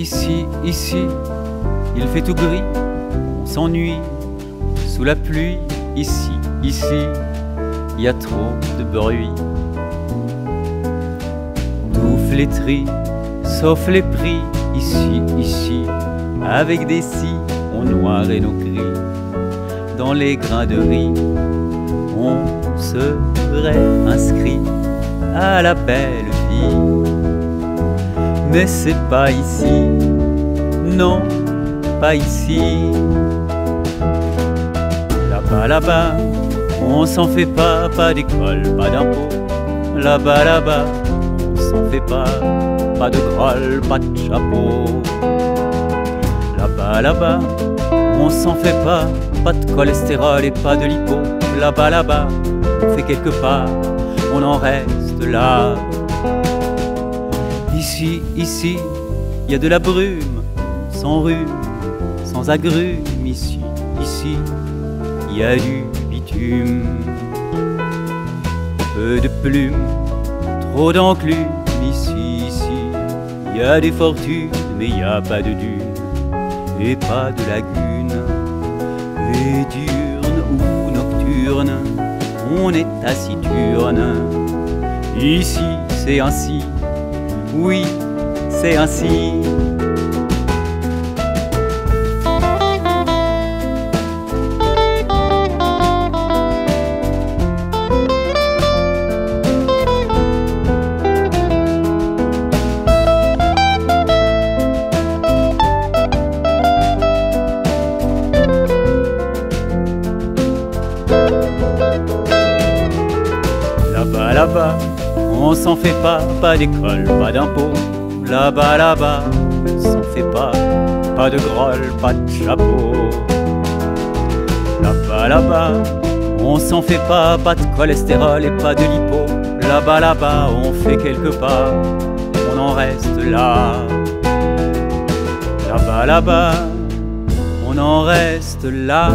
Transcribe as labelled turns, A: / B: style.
A: ici, il fait tout gris, on s'ennuie sous la pluie. Ici, ici, il y a trop de bruit. Tout flétri, sauf les prix. Ici, ici, avec des si, on noirait nos cris. Dans les grains de riz, on serait inscrit à la belle vie. Mais c'est pas ici, non, pas ici. Là-bas, là-bas, on s'en fait pas, pas d'école, pas d'impôt. Là-bas, là-bas, on s'en fait pas, pas de grolle, pas de chapeau. Là-bas, là-bas, on s'en fait pas, pas de cholestérol et pas de lipo. Là-bas, là-bas, on fait quelques pas, on en reste là. Ici, ici, il y a de la brume, sans rhume, sans agrumes. Ici, ici, il y a du bitume. Peu de plumes, trop d'enclumes. Ici, ici, il y a des fortunes, mais il n'y a pas de dunes et pas de lagunes. Et diurne ou nocturne, on est taciturne. Ici, c'est ainsi oui, c'est ainsi. Là-bas, là-bas, on s'en fait pas, pas d'école, pas d'impôt. Là-bas, là-bas, on s'en fait pas, pas de grolle, pas de chapeau. Là-bas, là-bas, on s'en fait pas, pas de cholestérol et pas de lipo. Là-bas, là-bas, on fait quelques pas, on en reste là. Là-bas, là-bas, on en reste là.